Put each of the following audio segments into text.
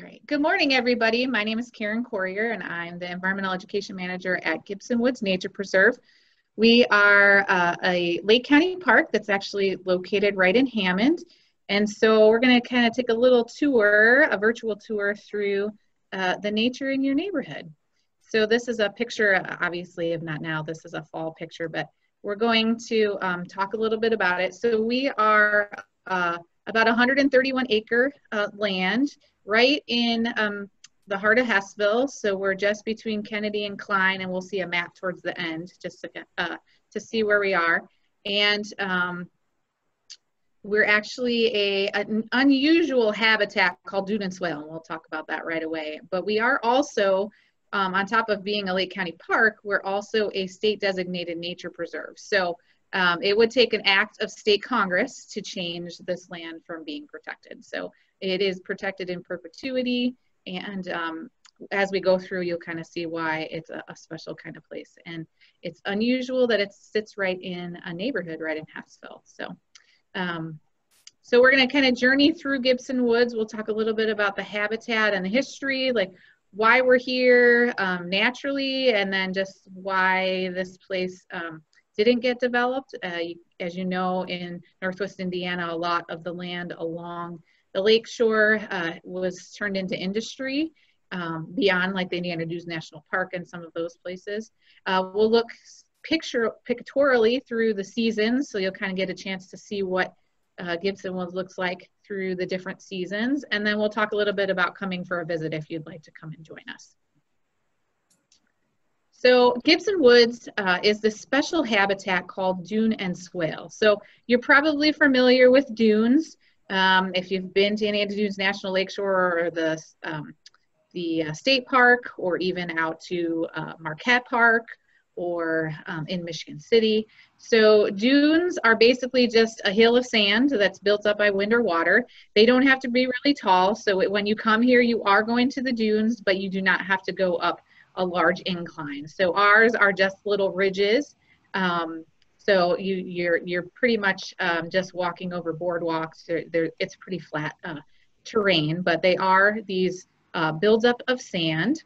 All right. Good morning, everybody. My name is Caryn Corriere, and I'm the Environmental Education Manager at Gibson Woods Nature Preserve. We are uh, a Lake County park that's actually located right in Hammond. And so we're going to kind of take a little tour, a virtual tour through uh, the nature in your neighborhood. So this is a picture, obviously, if not now, this is a fall picture, but we're going to um, talk a little bit about it. So we are uh, about 131 acre uh, land right in um, the heart of Hessville. So we're just between Kennedy and Klein, and we'll see a map towards the end just to, uh, to see where we are. And um, we're actually a, an unusual habitat called dune and swale, and we'll talk about that right away. But we are also, um, on top of being a Lake County park, we're also a state designated nature preserve. So um, it would take an act of state Congress to change this land from being protected. So it is protected in perpetuity. And um, as we go through, you'll kind of see why it's a, a, special kind of place. And it's unusual that it sits right in a neighborhood right in Hessville. So, um, so we're going to kind of journey through Gibson Woods. We'll talk a little bit about the habitat and the history, like why we're here um, naturally, and then just why this place um, didn't get developed. Uh, as you know, in Northwest Indiana, a lot of the land along the lakeshore uh, was turned into industry um, beyond like the Indiana Dunes National Park and some of those places. Uh, we'll look picture pictorially through the seasons, so you'll kind of get a chance to see what uh, Gibson Woods looks like through the different seasons. And then we'll talk a little bit about coming for a visit if you'd like to come and join us. So Gibson Woods uh, is this special habitat called dune and swale. So you're probably familiar with dunes. Um, if you've been to Indiana Dunes National Lakeshore or the, um, the uh, state park or even out to uh, Marquette Park or um, in Michigan City. So dunes are basically just a hill of sand that's built up by wind or water. They don't have to be really tall. So when you come here, you are going to the dunes, but you do not have to go up a large incline. So ours are just little ridges. So you, you're, you're pretty much um, just walking over boardwalks. They're, they're, it's pretty flat uh, terrain, but they are these uh, buildup of sand.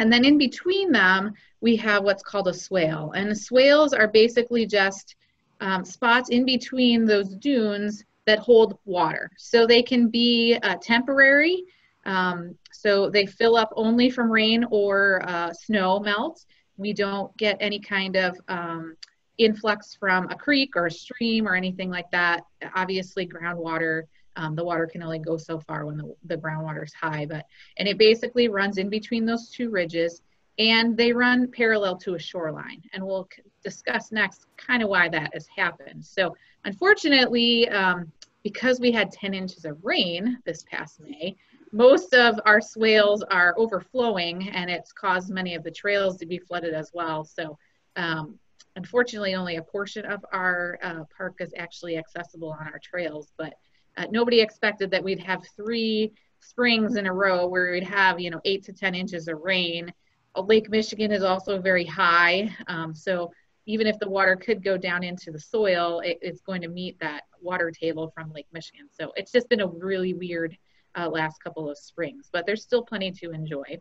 And then in between them, we have what's called a swale. And swales are basically just um, spots in between those dunes that hold water. So they can be uh, temporary, um, so they fill up only from rain or uh, snow melt. We don't get any kind of um, influx from a creek or a stream or anything like that. Obviously, groundwater, um, the water can only go so far when the, the groundwater is high, but and it basically runs in between those two ridges and they run parallel to a shoreline. And we'll discuss next kind of why that has happened. So unfortunately, um, because we had 10 inches of rain this past May, most of our swales are overflowing and it's caused many of the trails to be flooded as well. So um, unfortunately, only a portion of our uh, park is actually accessible on our trails, but uh, nobody expected that we'd have three springs in a row where we'd have, you know, eight to 10 inches of rain. Uh, Lake Michigan is also very high. Um, so even if the water could go down into the soil, it, it's going to meet that water table from Lake Michigan. So it's just been a really weird uh, last couple of springs, but there's still plenty to enjoy.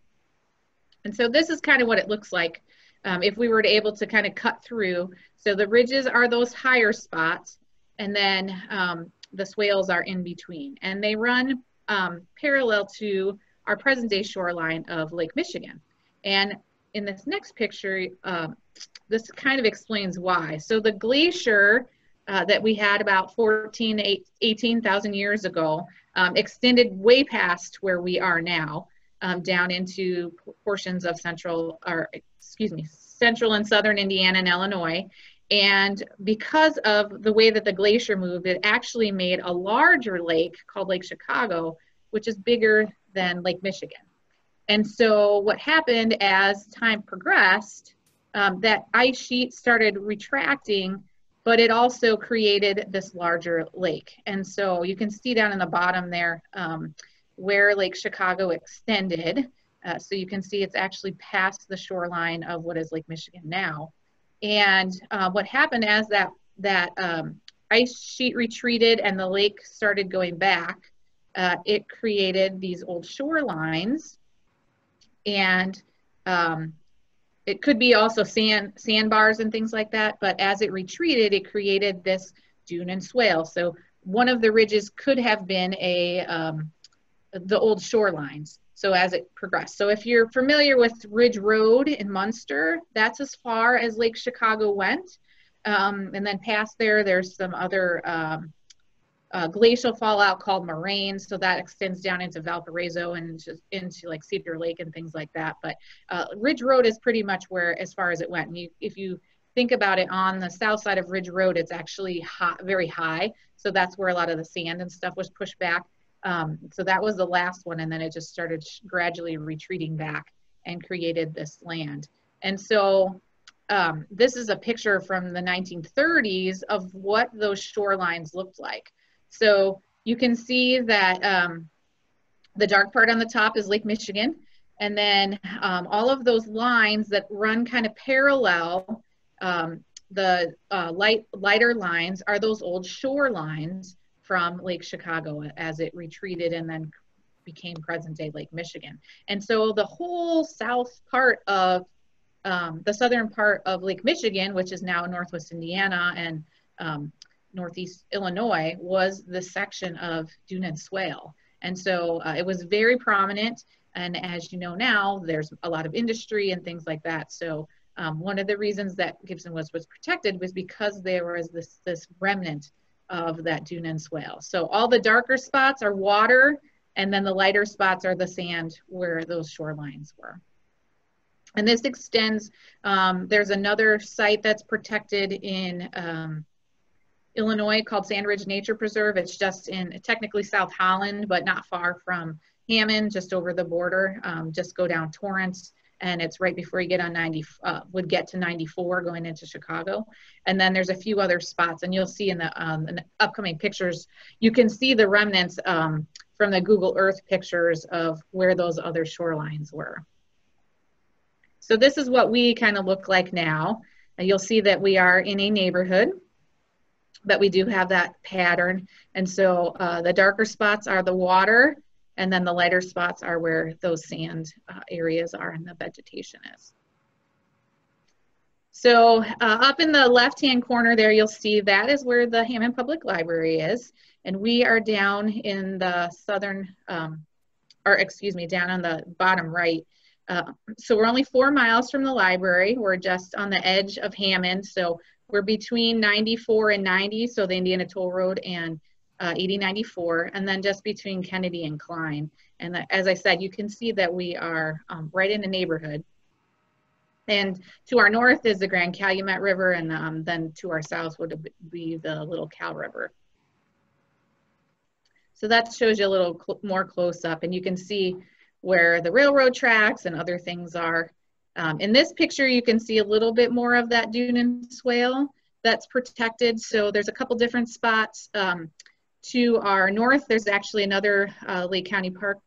And so this is kind of what it looks like um, if we were to able to kind of cut through. So the ridges are those higher spots, and then um, the swales are in between. And they run um, parallel to our present day shoreline of Lake Michigan. And in this next picture, uh, this kind of explains why. So the glacier uh, that we had about 14, 18,000 years ago um, extended way past where we are now, um, down into portions of central, or excuse me, central and southern Indiana and Illinois. And because of the way that the glacier moved, it actually made a larger lake called Lake Chicago, which is bigger than Lake Michigan. And so what happened as time progressed, um, that ice sheet started retracting but it also created this larger lake. And so you can see down in the bottom there um, where Lake Chicago extended. Uh, so you can see it's actually past the shoreline of what is Lake Michigan now. And uh, what happened as that, that um, ice sheet retreated and the lake started going back, uh, it created these old shorelines. And um, it could be also sand sandbars and things like that but as it retreated it created this dune and swale. So one of the ridges could have been a um, the old shorelines so as it progressed so if you're familiar with ridge road in munster that's as far as lake chicago went um, and then past there there's some other um, uh, glacial fallout called moraine, so that extends down into Valparaiso and into like Cedar Lake and things like that. But uh, Ridge Road is pretty much where, as far as it went. And you, if you think about it, on the south side of Ridge Road, it's actually very high, so that's where a lot of the sand and stuff was pushed back. Um, so that was the last one, and then it just started gradually retreating back and created this land. And so um, this is a picture from the 1930s of what those shorelines looked like. So you can see that um, the dark part on the top is Lake Michigan. And then um, all of those lines that run kind of parallel, um, the uh, light, lighter lines are those old shorelines from Lake Chicago as it retreated and then became present day Lake Michigan. And so the whole south part of um, the southern part of Lake Michigan, which is now Northwest Indiana and um, Northeast Illinois was the section of dune and swale. And so uh, it was very prominent. And as you know now, there's a lot of industry and things like that. So um, one of the reasons that Gibson was, was protected was because there was this, this remnant of that dune and swale. So all the darker spots are water, and then the lighter spots are the sand where those shorelines were. And this extends, um, there's another site that's protected in um, Illinois called Sandridge Nature Preserve. It's just in technically South Holland, but not far from Hammond, just over the border. Um, just go down Torrence, and it's right before you get on 90, uh, would get to 94 going into Chicago. And then there's a few other spots, and you'll see in the, um, in the upcoming pictures, you can see the remnants um, from the Google Earth pictures of where those other shorelines were. So this is what we kind of look like now. And you'll see that we are in a neighborhood but we do have that pattern. And so uh, the darker spots are the water, and then the lighter spots are where those sand uh, areas are and the vegetation is. So uh, up in the left-hand corner there, you'll see that is where the Hammond Public Library is. And we are down in the southern, um, or excuse me, down on the bottom right. Uh, so we're only four miles from the library. We're just on the edge of Hammond. So we're between 94 and 90, so the Indiana Toll Road and uh, 8094, and then just between Kennedy and Klein. And the, as I said, you can see that we are um, right in the neighborhood. And to our north is the Grand Calumet River, and um, then to our south would be the Little Cal River. So that shows you a little cl more close up, and you can see where the railroad tracks and other things are. Um, in this picture, you can see a little bit more of that dune and swale that's protected. So there's a couple different spots. Um, to our north, there's actually another uh, Lake County Park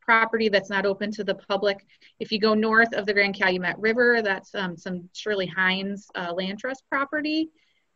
property that's not open to the public. If you go north of the Grand Calumet River, that's um, some Shirley Heinze uh, Land Trust property.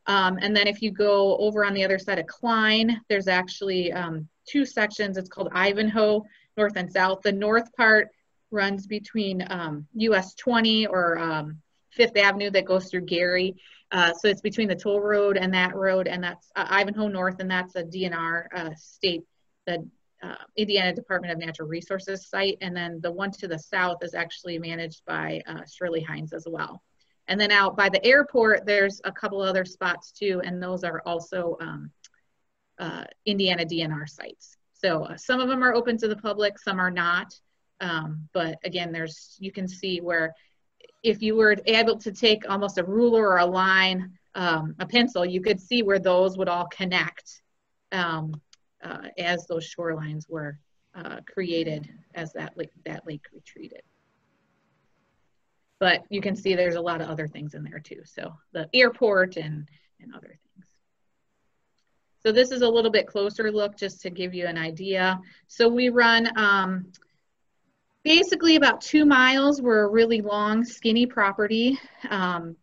Um, and then if you go over on the other side of Klein, there's actually um, two sections. It's called Ivanhoe, north and south. The north part runs between um, US 20 or um, Fifth Avenue that goes through Gary. Uh, so it's between the toll road and that road, and that's uh, Ivanhoe North, and that's a DNR uh, state, the uh, Indiana Department of Natural Resources site. And then the one to the south is actually managed by uh, Shirley Heinze as well. And then out by the airport, there's a couple other spots too, and those are also um, Indiana DNR sites. So some of them are open to the public, some are not. Um, but again, there's you can see where if you were able to take almost a ruler or a line, um, a pencil, you could see where those would all connect um, uh, as those shorelines were uh, created as that lake, that lake retreated. But you can see there's a lot of other things in there too. So the airport and, and other things. So this is a little bit closer look just to give you an idea. So we run um, basically about two miles. We're a really long, skinny property. Um,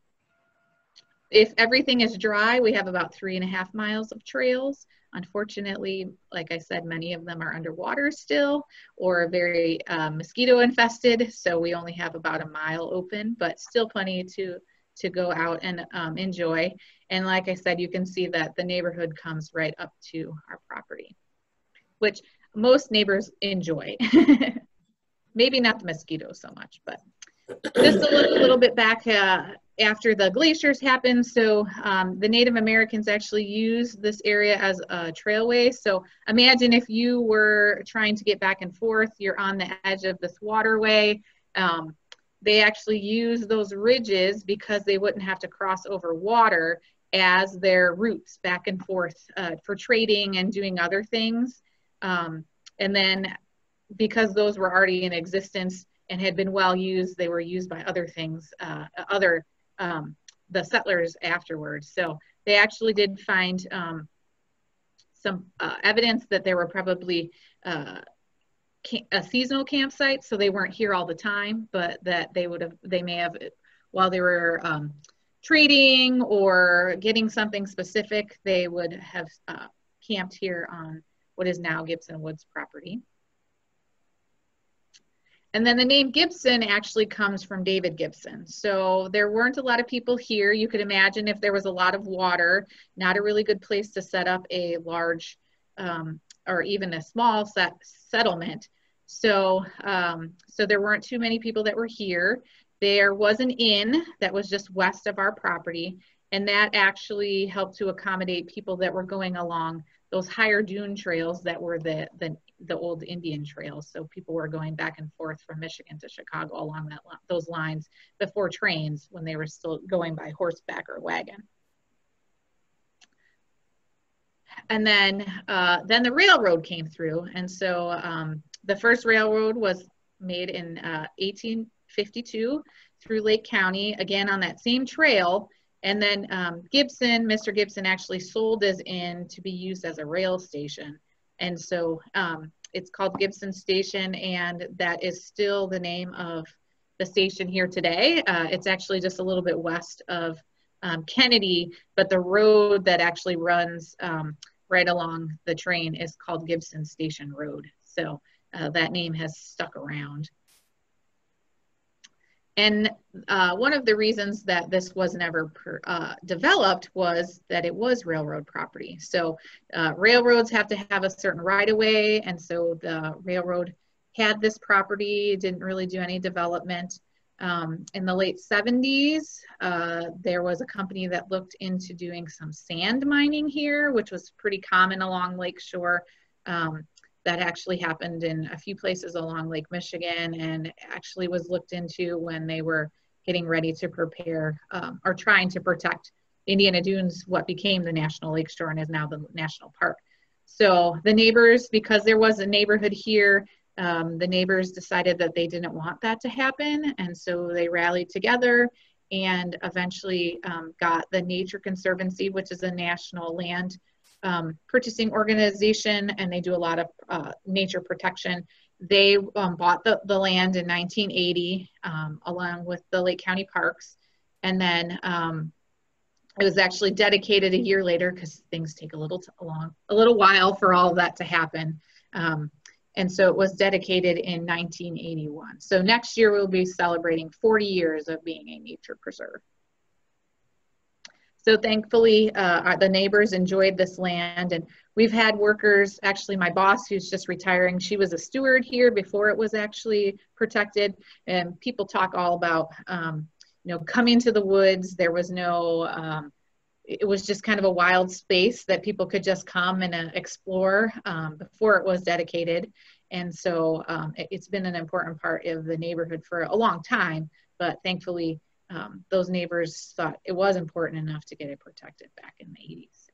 if everything is dry, we have about three and a half miles of trails. Unfortunately, like I said, many of them are underwater still or very uh, mosquito infested. So we only have about a mile open, but still plenty to, to go out and um, enjoy. And like I said, you can see that the neighborhood comes right up to our property, which most neighbors enjoy. Maybe not the mosquitoes so much, but just a little, bit back uh, after the glaciers happened. So um, the Native Americans actually used this area as a trailway. So imagine if you were trying to get back and forth, you're on the edge of this waterway. Um, they actually use those ridges because they wouldn't have to cross over water as their routes back and forth uh, for trading and doing other things. Um, and then because those were already in existence and had been well used, they were used by other things, uh, other um, the settlers afterwards. So they actually did find um, some uh, evidence that there were probably uh, a seasonal campsite, so they weren't here all the time, but that they would have, they may have, while they were um, trading or getting something specific, they would have uh, camped here on what is now Gibson Woods property. And then the name Gibson actually comes from David Gibson. So there weren't a lot of people here. You could imagine if there was a lot of water, not a really good place to set up a large um, or even a small set settlement. So, um, so there weren't too many people that were here. There was an inn that was just west of our property, and that actually helped to accommodate people that were going along those higher dune trails that were the, the the old Indian trails. So people were going back and forth from Michigan to Chicago along that those lines before trains when they were still going by horseback or wagon. And then, uh, then the railroad came through. And so um, the first railroad was made in uh, 1852 through Lake County, again on that same trail. And then um, Gibson, Mr. Gibson actually sold this in to be used as a rail station. And so um, it's called Gibson Station, and that is still the name of the station here today. Uh, it's actually just a little bit west of um, Kennedy, but the road that actually runs um, right along the train is called Gibson Station Road. So uh, that name has stuck around. And uh, one of the reasons that this was never per, uh, developed was that it was railroad property. So uh, railroads have to have a certain right of way, and so the railroad had this property, didn't really do any development. Um, in the late 70s, uh, there was a company that looked into doing some sand mining here, which was pretty common along Lakeshore. Um, that actually happened in a few places along Lake Michigan and actually was looked into when they were getting ready to prepare um, or trying to protect Indiana Dunes, what became the National Lakeshore and is now the National Park. So the neighbors, because there was a neighborhood here, um, the neighbors decided that they didn't want that to happen. And so they rallied together and eventually um, got the Nature Conservancy, which is a national land um, purchasing organization and they do a lot of uh, nature protection. They um, bought the, the land in 1980 um, along with the Lake County Parks. And then um, it was actually dedicated a year later because things take a little long, a little while for all of that to happen. Um, and so it was dedicated in 1981. So next year we'll be celebrating 40 years of being a nature preserve. So thankfully, uh, the neighbors enjoyed this land and we've had workers, actually my boss who's just retiring, she was a steward here before it was actually protected. And people talk all about, um, you know, coming to the woods. There was no, um, it was just kind of a wild space that people could just come and uh, explore um, before it was dedicated. And so um, it, it's been an important part of the neighborhood for a long time, but thankfully um, those neighbors thought it was important enough to get it protected back in the 80s.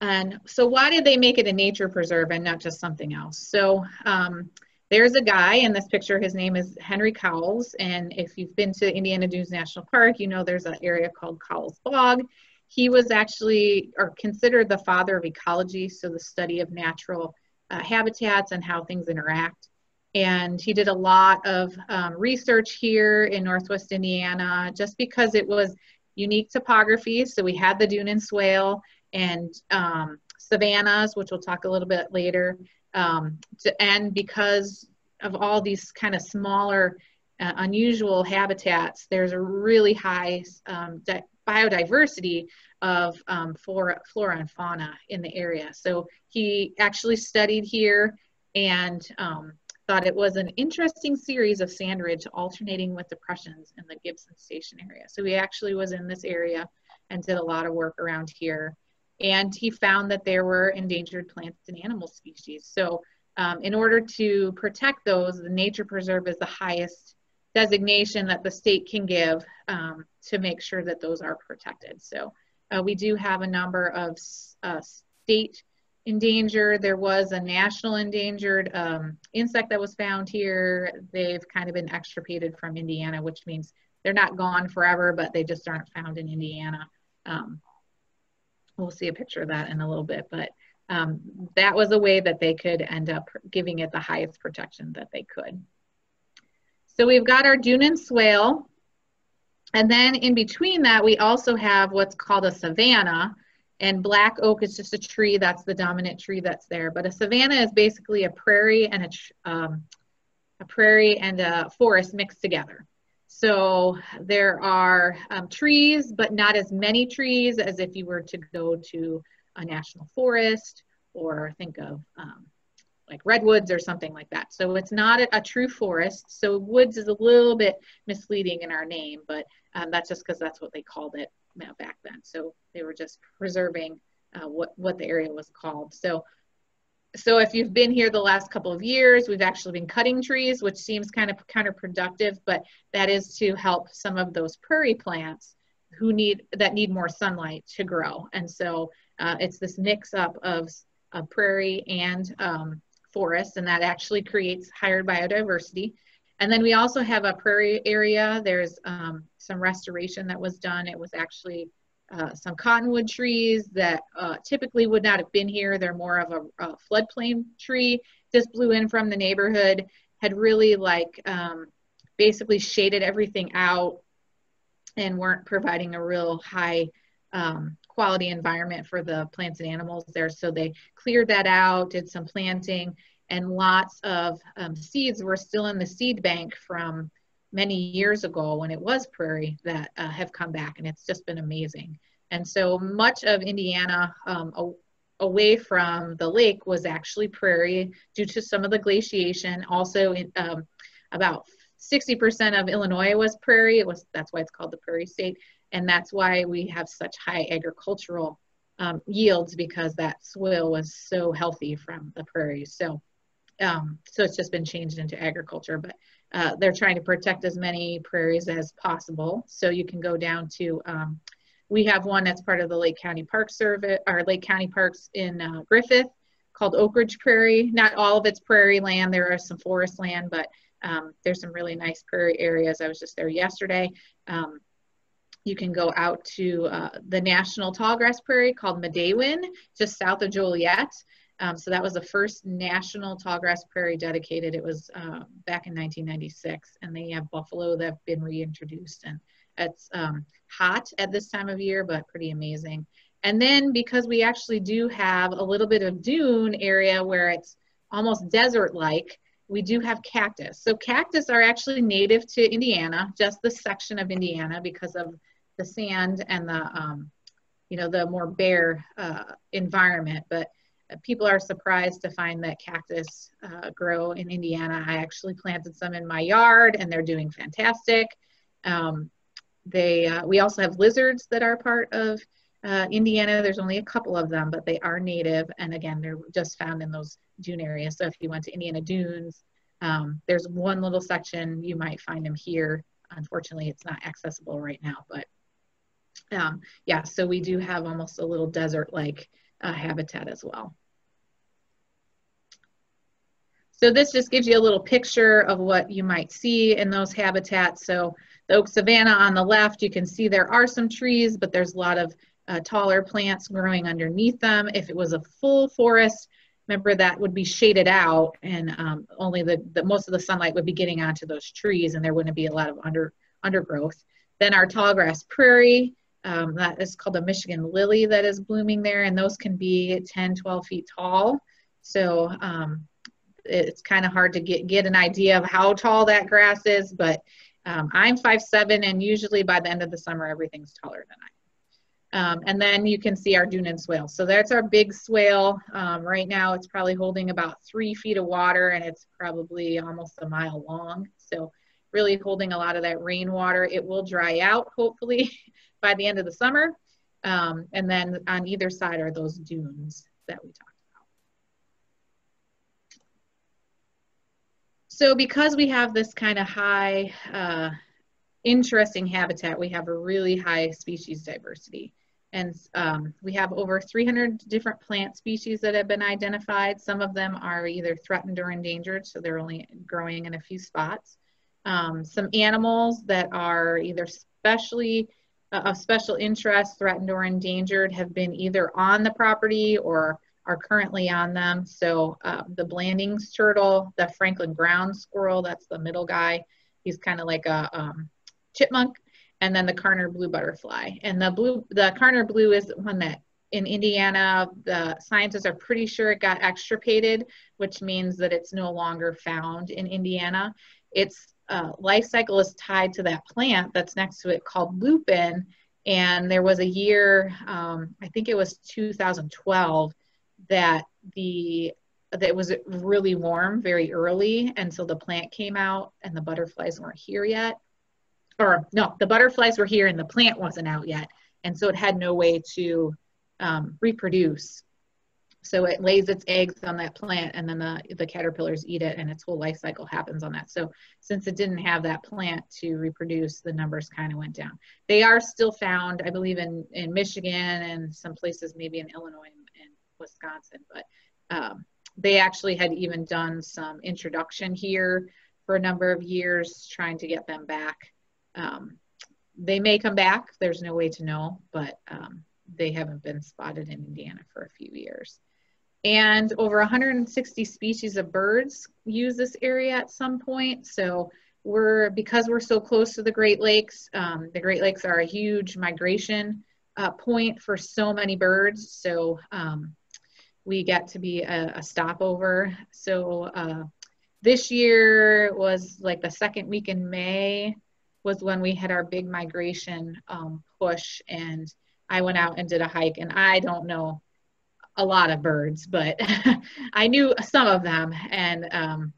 And so why did they make it a nature preserve and not just something else? So um, there's a guy in this picture, his name is Henry Cowles. And if you've been to Indiana Dunes National Park, you know there's an area called Cowles Bog. He was actually, or considered the father of ecology, so the study of natural uh, habitats and how things interact and he did a lot of um, research here in Northwest Indiana just because it was unique topography. So we had the dune and swale and um, savannas, which we'll talk a little bit later. Um, to, and because of all these kind of smaller, uh, unusual habitats, there's a really high um, biodiversity of um, flora, flora and fauna in the area. So he actually studied here and um, thought it was an interesting series of sand ridge alternating with depressions in the Gibson Station area. So he actually was in this area and did a lot of work around here. And he found that there were endangered plants and animal species. So um, in order to protect those, the nature preserve is the highest designation that the state can give um, to make sure that those are protected. So uh, we do have a number of uh, state endangered. There was a national endangered um, insect that was found here. They've kind of been extirpated from Indiana, which means they're not gone forever, but they just aren't found in Indiana. Um, we'll see a picture of that in a little bit, but um, that was a way that they could end up giving it the highest protection that they could. So we've got our dune and swale. And then in between that, we also have what's called a savanna. And black oak is just a tree, that's the dominant tree that's there. But a savanna is basically a prairie and a, um, a prairie and a forest mixed together. So there are um, trees, but not as many trees as if you were to go to a national forest or think of um, like redwoods or something like that. So it's not a, a, true forest. So woods is a little bit misleading in our name, but um, that's just because that's what they called it back then. So they were just preserving uh, what, what the area was called. So, so if you've been here the last couple of years, we've actually been cutting trees, which seems kind of counterproductive, but that is to help some of those prairie plants who need, that need more sunlight to grow. And so uh, it's this mix up of, of prairie and um, forest, and that actually creates higher biodiversity. And then we also have a prairie area. There's um, some restoration that was done. It was actually uh, some cottonwood trees that uh, typically would not have been here. They're more of a, a, floodplain tree. Just blew in from the neighborhood, had really like um, basically shaded everything out and weren't providing a real high um, quality environment for the plants and animals there. So they cleared that out, did some planting, and lots of um, seeds were still in the seed bank from many years ago when it was prairie that uh, have come back, and it's just been amazing. And so much of Indiana um, away from the lake was actually prairie due to some of the glaciation. Also, in, um, about 60% of Illinois was prairie. It was that's why it's called the prairie state, and that's why we have such high agricultural um, yields because that soil was so healthy from the prairies. So um, so it's just been changed into agriculture, but uh, they're trying to protect as many prairies as possible. So you can go down to, um, we have one that's part of the Lake County Park Service, or Lake County Parks in uh, Griffith called Oak Ridge Prairie. Not all of it's prairie land, there are some forest land, but um, there's some really nice prairie areas. I was just there yesterday. Um, you can go out to uh, the National Tallgrass Prairie called Midewin, just south of Joliet. Um, so that was the first national tallgrass prairie dedicated. It was uh, back in 1996, and they have buffalo that have been reintroduced, and it's um, hot at this time of year, but pretty amazing. And then because we actually do have a little bit of dune area where it's almost desert-like, we do have cactus. So cactus are actually native to Indiana, just the section of Indiana because of the sand and the, um, you know, the more bare uh, environment. But people are surprised to find that cactus uh, grow in Indiana. I actually planted some in my yard and they're doing fantastic. Um, they, uh, we also have lizards that are part of uh, Indiana. There's only a couple of them, but they are native. And again, they're just found in those dune areas. So if you went to Indiana Dunes, um, there's one little section, you might find them here. Unfortunately, it's not accessible right now, but um, yeah, so we do have almost a little desert-like uh, habitat as well. So this just gives you a little picture of what you might see in those habitats. So the oak savanna on the left, you can see there are some trees, but there's a lot of uh, taller plants growing underneath them. If it was a full forest, remember that would be shaded out and um, only the, the, most of the sunlight would be getting onto those trees and there wouldn't be a lot of under undergrowth. Then our tall grass prairie, Um, that is called a Michigan lily that is blooming there, and those can be 10, 12 feet tall. So um, it's kind of hard to get, get an idea of how tall that grass is, but um, I'm five seven, and usually by the end of the summer, everything's taller than I am. Um, and then you can see our dune and swale. So that's our big swale. Um, right now it's probably holding about three feet of water and it's probably almost a mile long. So really holding a lot of that rainwater. It will dry out hopefully by the end of the summer. Um, and then on either side are those dunes that we talked about. So because we have this kind of high, uh, interesting habitat, we have a really high species diversity. And um, we have over 300 different plant species that have been identified. Some of them are either threatened or endangered, so they're only growing in a few spots. Um, some animals that are either specially of special interest, threatened or endangered, have been either on the property or are currently on them. So uh, the Blanding's turtle, the Franklin ground squirrel, that's the middle guy. He's kind of like a um, chipmunk and then the Karner blue butterfly. And the blue, the Karner blue is one that in Indiana, the scientists are pretty sure it got extirpated, which means that it's no longer found in Indiana. Its uh, life cycle is tied to that plant that's next to it called lupin. And there was a year, um, I think it was 2012, that the that was really warm very early, and so the plant came out, and the butterflies weren't here yet or no, the butterflies were here and the plant wasn't out yet. And so it had no way to um, reproduce. So it lays its eggs on that plant and then the, the caterpillars eat it and its whole life cycle happens on that. So since it didn't have that plant to reproduce, the numbers kind of went down. They are still found, I believe, in, in Michigan and some places maybe in Illinois and, and Wisconsin, but um, they actually had even done some introduction here for a number of years trying to get them back um, they may come back. There's no way to know, but um, they haven't been spotted in Indiana for a few years. And over 160 species of birds use this area at some point. So we're, because we're so close to the Great Lakes, um, the Great Lakes are a huge migration uh, point for so many birds. So um, we get to be a, a stopover. So uh, this year was like the second week in May was when we had our big migration um, push and I went out and did a hike and I don't know a lot of birds, but I knew some of them. And um,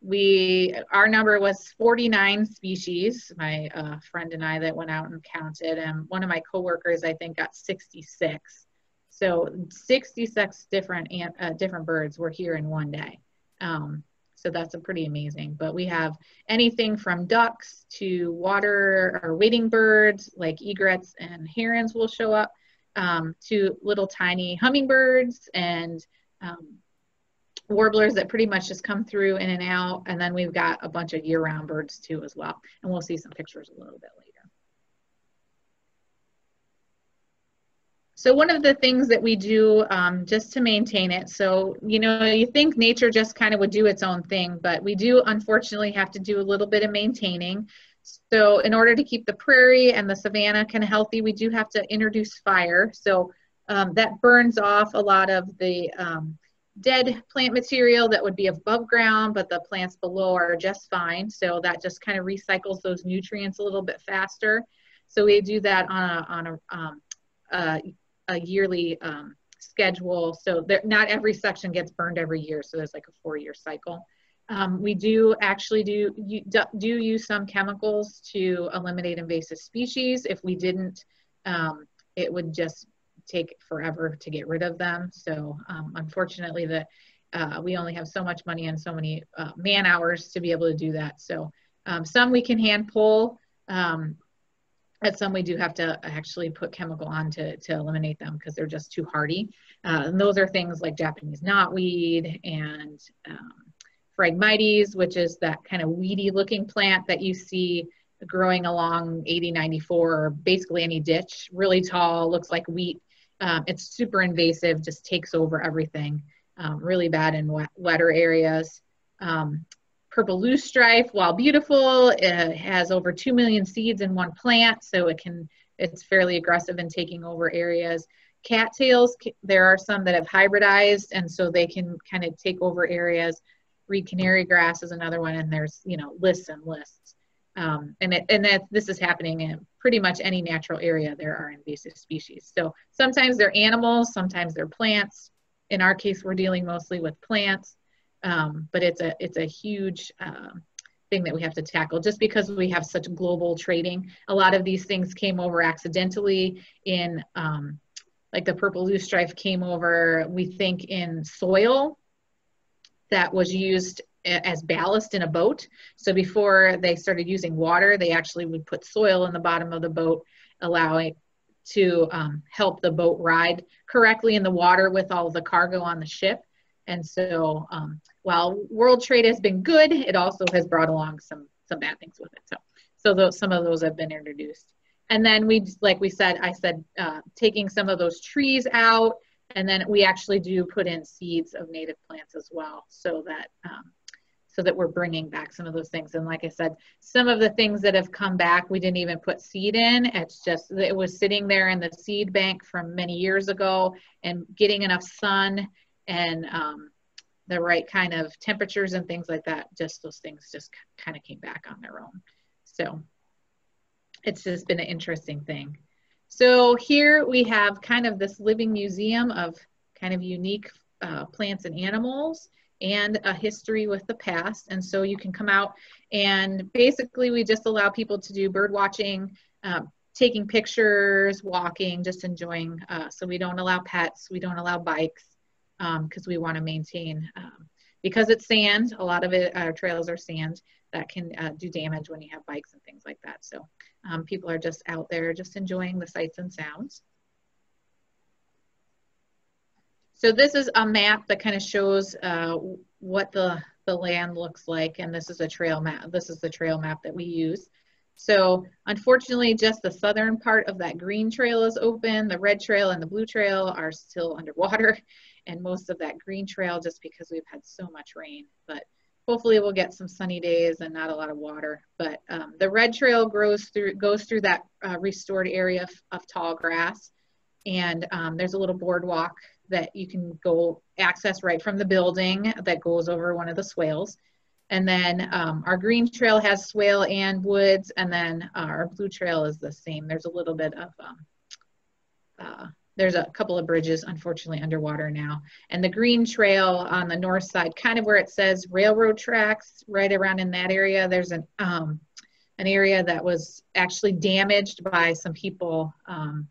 we our number was 49 species my uh, friend and i that went out and counted. And one of my coworkers i think got 66 so 66 different uh, different birds were here in one day. Um, so that's a pretty amazing. But we have anything from ducks to water or wading birds like egrets and herons will show up um, to little tiny hummingbirds and um, warblers that pretty much just come through in and out. And then we've got a bunch of year-round birds too as well. And we'll see some pictures a little bit later. So one of the things that we do um, just to maintain it, so you know, you think nature just kind of would do its own thing, but we do unfortunately have to do a little bit of maintaining. So in order to keep the prairie and the savanna kind of healthy, we do have to introduce fire. So um, that burns off a lot of the um, dead plant material that would be above ground, but the plants below are just fine. So that just kind of recycles those nutrients a little bit faster. So we do that on a, on a um, uh, a yearly um, schedule. So not every section gets burned every year. So there's like a four year cycle. Um, we do actually do, do use some chemicals to eliminate invasive species. If we didn't, um, it would just take forever to get rid of them. So um, unfortunately, the, uh, we only have so much money and so many uh, man hours to be able to do that. So um, some we can hand pull. Um, at some we do have to actually put chemical on to, to eliminate them because they're just too hardy. Uh, and those are things like Japanese knotweed and um, Phragmites, which is that kind of weedy looking plant that you see growing along 80, 94, basically any ditch, really tall, looks like wheat. Um, it's super invasive, just takes over everything. Um, really bad in wet, wetter areas. Um, Purple loosestrife, while beautiful, it has over 2 million seeds in one plant, so it can it's fairly aggressive in taking over areas. Cattails, there are some that have hybridized, and so they can kind of take over areas. Reed canary grass is another one, and there's you know lists and lists. Um, and it, and that this is happening in pretty much any natural area there are invasive species. So sometimes they're animals, sometimes they're plants. In our case, we're dealing mostly with plants, um, but it's a it's a huge um, thing that we have to tackle just because we have such global trading. A lot of these things came over accidentally in um, like the purple loosestrife came over, we think in soil that was used as ballast in a boat. So before they started using water, they actually would put soil in the bottom of the boat, allowing to um, help the boat ride correctly in the water with all the cargo on the ship. And so um, while world trade has been good, it also has brought along some, some bad things with it. So, so those, some of those have been introduced. And then we, like we said, I said, uh, taking some of those trees out, and then we actually do put in seeds of native plants as well, so that um, so that we're bringing back some of those things. And like I said, some of the things that have come back, we didn't even put seed in. It's just, it was sitting there in the seed bank from many years ago and getting enough sun and um, the right kind of temperatures and things like that. Just those things just kind of came back on their own. So it's just been an interesting thing. So here we have kind of this living museum of kind of unique uh, plants and animals and a history with the past. And so you can come out and basically we just allow people to do bird watching, um, taking pictures, walking, just enjoying. Uh, so we don't allow pets, we don't allow bikes because um, we want to maintain, um, because it's sand, a lot of it, our trails are sand that can uh, do damage when you have bikes and things like that. So um, people are just out there just enjoying the sights and sounds. So this is a map that kind of shows uh, what the, the land looks like. And this is a trail map. This is the trail map that we use. So unfortunately, just the southern part of that green trail is open. The red trail and the blue trail are still underwater. And most of that green trail just because we've had so much rain. But hopefully we'll get some sunny days and not a lot of water. But um, the red trail grows through, goes through that uh, restored area of, of tall grass. And um, there's a little boardwalk that you can go access right from the building that goes over one of the swales. And then um, our green trail has swale and woods, and then uh, our blue trail is the same. There's a little bit of, um, uh, there's a couple of bridges, unfortunately, underwater now. And the green trail on the north side, kind of where it says railroad tracks, right around in that area, there's an, um, an area that was actually damaged by some people um,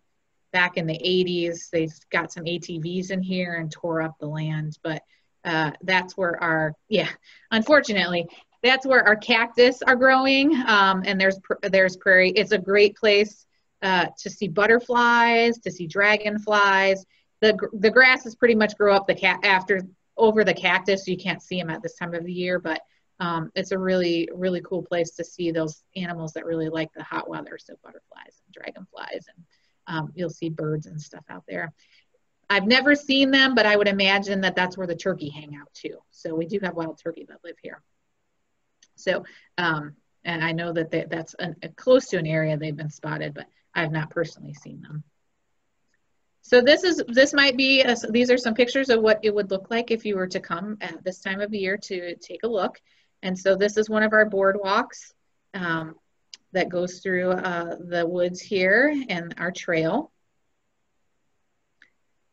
back in the 80s. They've got some ATVs in here and tore up the land, but uh, that's where our, yeah, unfortunately, that's where our cactus are growing. Um, and there's, there's prairie. It's a great place uh, to see butterflies, to see dragonflies. The, the grasses pretty much grow up the cat after over the cactus. So you can't see them at this time of the year, but um, it's a really, really cool place to see those animals that really like the hot weather. So butterflies and dragonflies and um, you'll see birds and stuff out there. I've never seen them, but I would imagine that that's where the turkey hang out too. So we do have wild turkey that live here. So, um, and I know that they, that's an, close to an area they've been spotted, but I've not personally seen them. So this is this might be a, these are some pictures of what it would look like if you were to come at this time of year to take a look. And so this is one of our boardwalks. Um, that goes through uh, the woods here and our trail.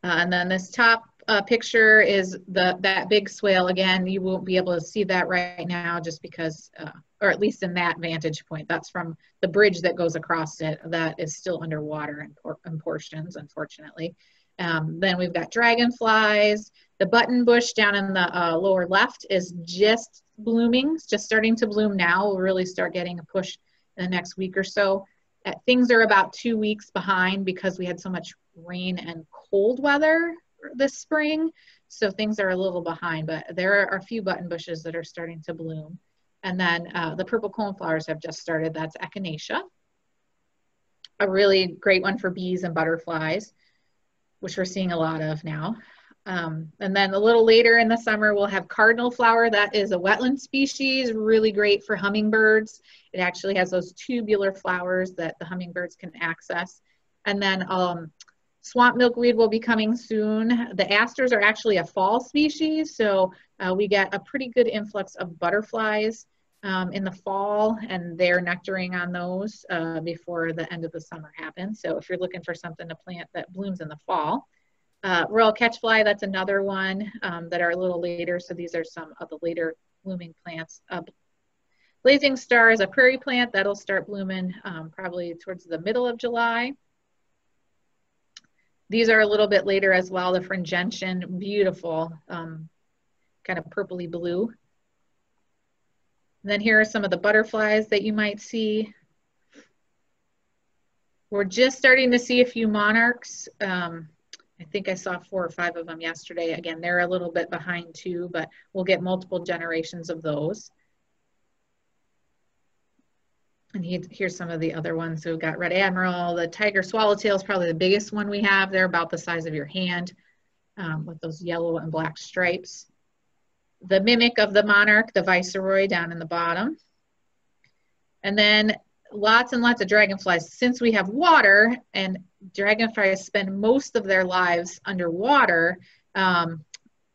Uh, and then this top uh, picture is the that big swale. Again, you won't be able to see that right now just because, uh, or at least in that vantage point. That's from the bridge that goes across it that is still underwater in, por in portions, unfortunately. Um, then we've got dragonflies. The button bush down in the uh, lower left is just blooming, just starting to bloom now. We'll really start getting a push in the next week or so. Uh, things are about two weeks behind because we had so much rain and cold weather this spring. So things are a little behind, but there are a few button bushes that are starting to bloom. And then uh, the purple coneflowers have just started. That's echinacea. A really great one for bees and butterflies, which we're seeing a lot of now. Um, and then a little later in the summer, we'll have cardinal flower. That is a wetland species, really great for hummingbirds. It actually has those tubular flowers that the hummingbirds can access. And then um, swamp milkweed will be coming soon. The asters are actually a fall species, so uh, we get a pretty good influx of butterflies um, in the fall, and they're nectaring on those uh, before the end of the summer happens. So if you're looking for something to plant that blooms in the fall, uh, Royal Catchfly, that's another one um, that are a little later. So these are some of the later blooming plants. Uh, Blazing Star is a prairie plant that'll start blooming um, probably towards the middle of July. These are a little bit later as well, the Fringed Gentian, beautiful, um, kind of purpley blue. And then here are some of the butterflies that you might see. We're just starting to see a few monarchs. Um, I think I saw four or five of them yesterday. Again, they're a little bit behind too, but we'll get multiple generations of those. And he, here's some of the other ones. So we've got Red Admiral, the Tiger Swallowtail is probably the biggest one we have. They're about the size of your hand um, with those yellow and black stripes. The mimic of the monarch, the Viceroy down in the bottom. And then lots and lots of dragonflies. Since we have water and dragonflies spend most of their lives underwater um,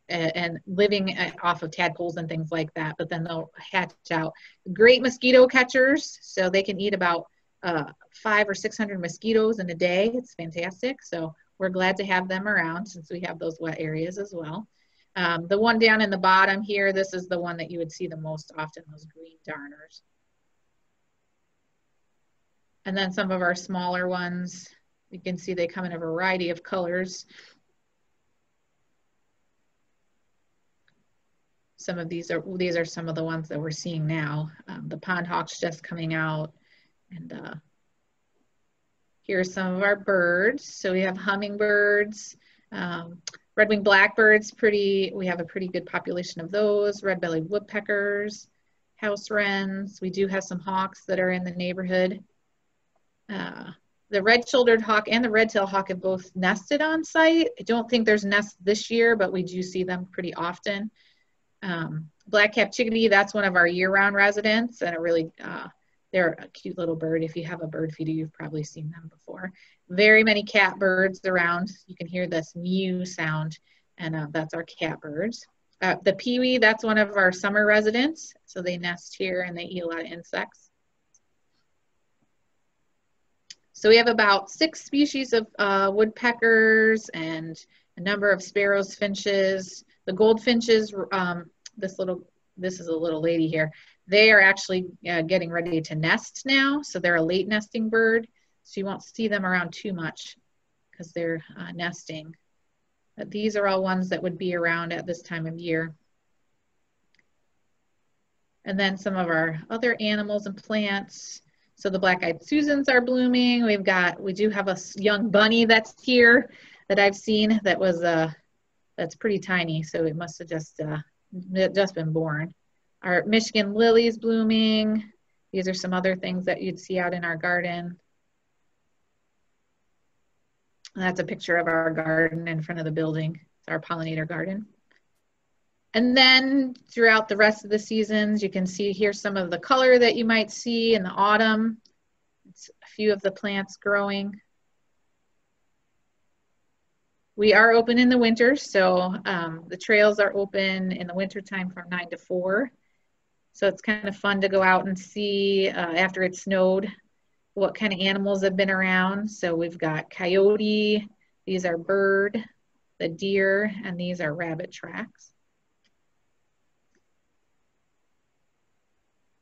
and, and, living uh, off of tadpoles and things like that, but then they'll hatch out. Great mosquito catchers, so they can eat about uh, five or 600 mosquitoes in a day. It's fantastic. So we're glad to have them around since we have those wet areas as well. Um, the one down in the bottom here, this is the one that you would see the most often, those green darners. And then some of our smaller ones, you can see they come in a variety of colors. Some of these are, these are some of the ones that we're seeing now. Um, the pond hawk's just coming out. And uh, here's some of our birds. So we have hummingbirds, um, red-winged blackbirds, pretty, we have a pretty good population of those, red-bellied woodpeckers, house wrens. We do have some hawks that are in the neighborhood. Uh, the red-shouldered hawk and the red-tailed hawk have both nested on site. I don't think there's nests this year, but we do see them pretty often. Um, black-capped chickadee, that's one of our year-round residents and a really, uh, they're a cute little bird. If you have a bird feeder, you've probably seen them before. Very many catbirds around. You can hear this mew sound, and uh, that's our catbirds. Uh, the pewee, that's one of our summer residents. So they nest here and they eat a lot of insects. So we have about six species of uh, woodpeckers and a number of sparrows, finches. The goldfinches, um, this little, this is a little lady here. They are actually uh, getting ready to nest now. So they're a late nesting bird. So you won't see them around too much because they're uh, nesting. But these are all ones that would be around at this time of year. And then some of our other animals and plants. So the black-eyed Susans are blooming. We've got, we do have a young bunny that's here that I've seen that was, uh, that's pretty tiny. So it must have just, uh, just been born. Our Michigan lilies blooming. These are some other things that you'd see out in our garden. And that's a picture of our garden in front of the building. It's our pollinator garden. And then throughout the rest of the seasons, you can see here some of the color that you might see in the autumn. It's a few of the plants growing. We are open in the winter, so um, the trails are open in the wintertime from 9 to 4. So it's kind of fun to go out and see uh, after it snowed what kind of animals have been around. So we've got coyote, these are bird, the deer, and these are rabbit tracks.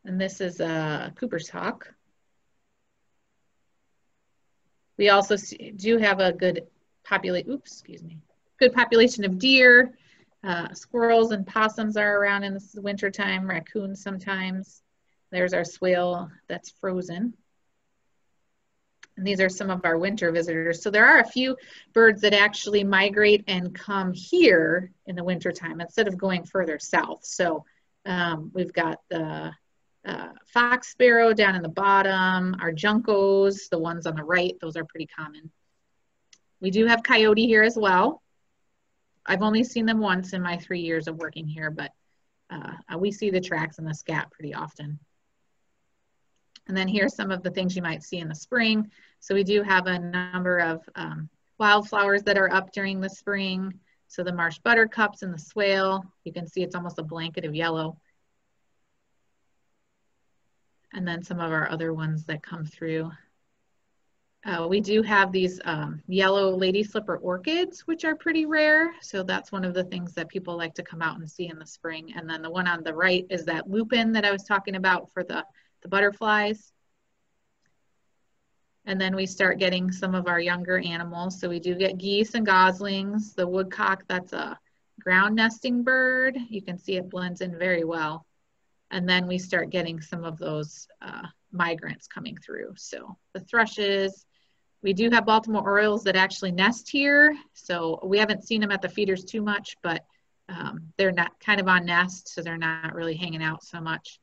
And this is a Cooper's hawk. We also do have a good oops, excuse me, good population of deer. Uh, squirrels and possums are around in the wintertime, raccoons sometimes. There's our swale that's frozen. And these are some of our winter visitors. So there are a few birds that actually migrate and come here in the wintertime instead of going further south. So um, we've got the uh, fox sparrow down in the bottom, our juncos, the ones on the right, those are pretty common. We do have coyote here as well. I've only seen them once in my three years of working here, but uh, we see the tracks in the scat pretty often. And then here's some of the things you might see in the spring. So we do have a number of um, wildflowers that are up during the spring. So the marsh buttercups and the swale, you can see it's almost a blanket of yellow. And then some of our other ones that come through. Uh, we do have these um, yellow lady slipper orchids, which are pretty rare. So that's one of the things that people like to come out and see in the spring. And then the one on the right is that lupin that I was talking about for the, the butterflies. And then we start getting some of our younger animals. So we do get geese and goslings. The woodcock, that's a ground nesting bird. You can see it blends in very well. And then we start getting some of those uh, migrants coming through. So the thrushes, we do have Baltimore Orioles that actually nest here. So we haven't seen them at the feeders too much, but um, they're not kind of on nest, so they're not really hanging out so much.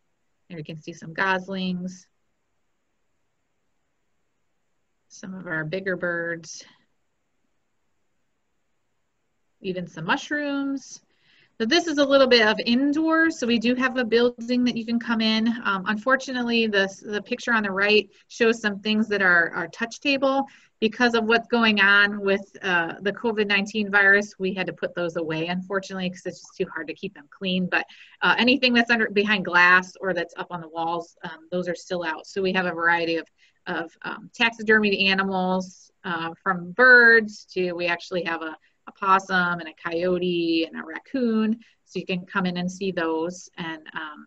There you can see some goslings some of our bigger birds, even some mushrooms. So this is a little bit of indoors. So we do have a building that you can come in. Um, unfortunately, the, the picture on the right shows some things that are, are touch table. Because of what's going on with uh, the COVID-19 virus, we had to put those away, unfortunately, because it's just too hard to keep them clean. But uh, anything that's under behind glass or that's up on the walls, um, those are still out. So we have a variety of of um, taxidermied animals uh, from birds to we actually have a, a, possum and a coyote and a raccoon. So you can come in and see those. And um,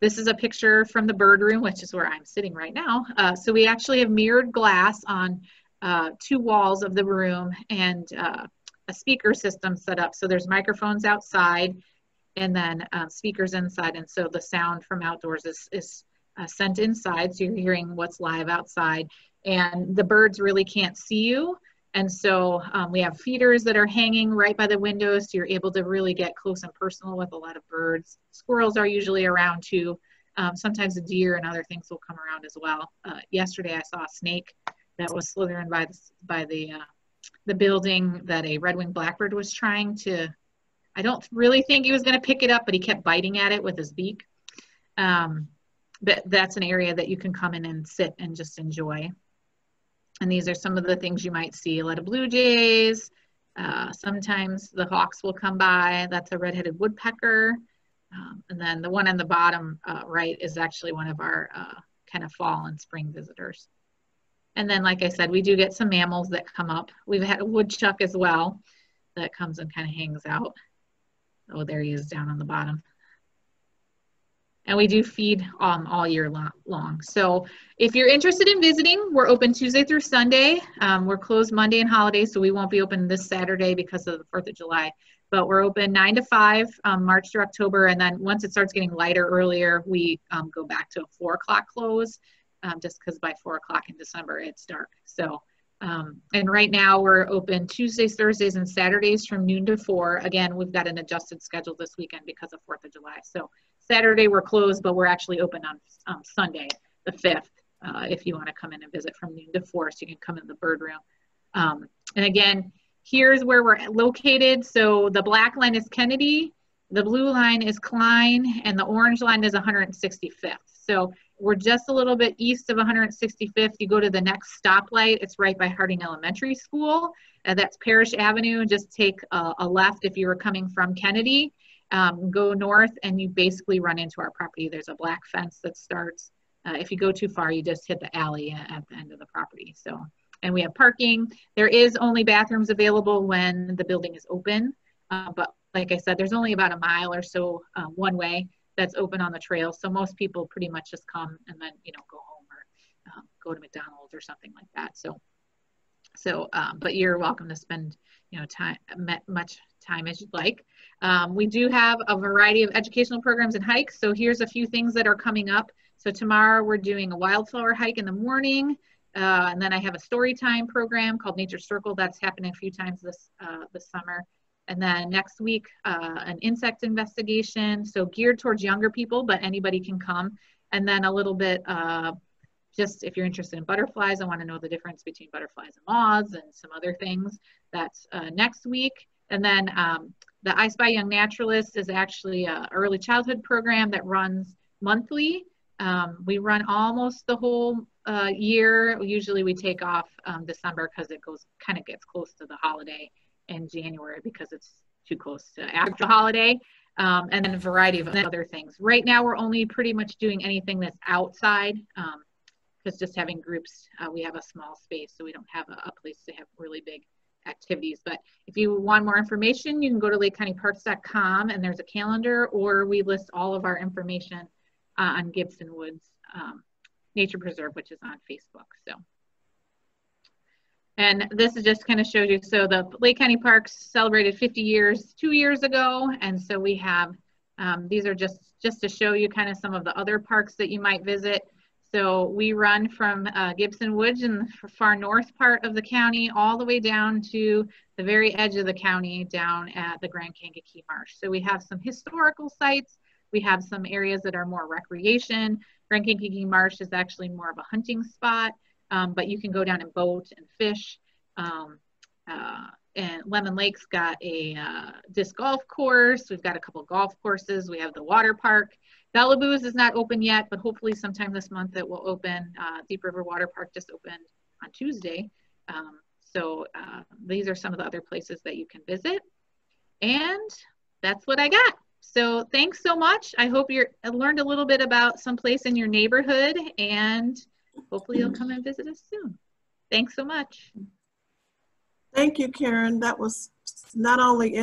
this is a picture from the bird room, which is where I'm sitting right now. Uh, so we actually have mirrored glass on uh, two walls of the room and uh, a speaker system set up. So there's microphones outside and then uh, speakers inside. And so the sound from outdoors is, is uh, sent inside, so you're hearing what's live outside. And the birds really can't see you. And so um, we have feeders that are hanging right by the windows, so you're able to really get close and personal with a lot of birds. Squirrels are usually around too. Um, sometimes a deer and other things will come around as well. Uh, yesterday I saw a snake that was slithering by the, by the, uh, the building that a red-winged blackbird was trying to, I don't really think he was going to pick it up, but he kept biting at it with his beak. Um, but that's an area that you can come in and sit and just enjoy. And these are some of the things you might see. A lot of blue jays. Uh, sometimes the hawks will come by. That's a red-headed woodpecker. Um, and then the one on the bottom uh, right is actually one of our uh, kind of fall and spring visitors. And then, like I said, we do get some mammals that come up. We've had a woodchuck as well that comes and kind of hangs out. Oh, there he is down on the bottom and we do feed um, all year long. So if you're interested in visiting, we're open Tuesday through Sunday. Um, we're closed Monday and holidays, so we won't be open this Saturday because of the 4th of July. But we're open 9 to 5, um, March through October, and then once it starts getting lighter earlier, we um, go back to a 4 o'clock close, um, just because by 4 o'clock in December, it's dark. So um, and right now we're open Tuesdays, Thursdays, and Saturdays from noon to four. Again, we've got an adjusted schedule this weekend because of 4th of July. So Saturday we're closed, but we're actually open on um, Sunday, the 5th, uh, if you want to come in and visit from noon to 4. So you can come in the bird room. Um, and again, here's where we're located. So the black line is Kennedy, the blue line is Cline, and the orange line is 165th. So we're just a little bit east of 165th. You go to the next stoplight, it's right by Harding Elementary School. Uh, that's Parrish Avenue. Just take a left if you were coming from Kennedy um, go north and you basically run into our property. There's a black fence that starts. Uh, if you go too far, you just hit the alley at the end of the property. So, and we have parking. There is only bathrooms available when the building is open. Uh, but like I said, there's only about a mile or so uh, one way that's open on the trail. So most people pretty much just come and then, you know, go home or um, go to McDonald's or something like that. So, so, um, but you're welcome to spend, you know, time, much time as you'd like. Um, we do have a variety of educational programs and hikes. So here's a few things that are coming up. So tomorrow we're doing a wildflower hike in the morning. Uh, and then I have a story time program called Nature Circle that's happening a few times this, uh, this summer. And then next week, uh, an insect investigation. So geared towards younger people, but anybody can come. And then a little bit, uh, just if you're interested in butterflies, I want to know the difference between butterflies and moths and some other things. That's uh, next week. And then um, the I Spy Young Naturalist is actually an early childhood program that runs monthly. Um, we run almost the whole uh, year. Usually we take off um, December because it goes kind of gets close to the holiday in January because it's too close to after the holiday. Um, and then a variety of other things. Right now, we're only pretty much doing anything that's outside because just having groups, uh, we have a small space, so we don't have a, a, place to have really big activities. But if you want more information, you can go to lakecountyparks.com and there's a calendar, or we list all of our information uh, on Gibson Woods um, Nature Preserve, which is on Facebook. So. And this is just kind of shows you, so the Lake County Parks celebrated 50 years two years ago. And so we have, um, these are just, just to show you kind of some of the other parks that you might visit. So we run from uh, Gibson Woods in the far north part of the county all the way down to the very edge of the county down at the Grand Kankakee Marsh. So we have some historical sites. We have some areas that are more recreation. Grand Kankakee Marsh is actually more of a hunting spot um, but you can go down and boat and fish. Um, uh, and Lemon Lake's got a uh, disc golf course. We've got a couple golf courses. We have the water park. Bellaboo's is not open yet, but hopefully sometime this month it will open. Uh, Deep River Water Park just opened on Tuesday. Um, so uh, these are some of the other places that you can visit. And that's what I got. So thanks so much. I hope you learned a little bit about some place in your neighborhood and hopefully you'll come and visit us soon. Thanks so much. Thank you, Caryn. That was not only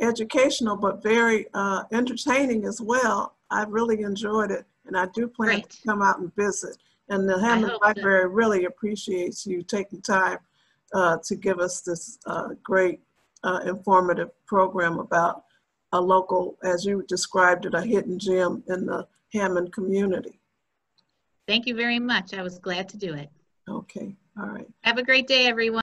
educational, but very uh, entertaining as well. I really enjoyed it, and I do plan Great. to come out and visit. And the Hammond Library so. really appreciates you taking time uh, to give us this uh, great uh, informative program about a local, as you described it, a hidden gem in the Hammond community. Thank you very much. I was glad to do it. Okay. All right. Have a great day, everyone.